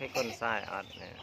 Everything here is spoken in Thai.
ให้คนทรายอัดเนี่ย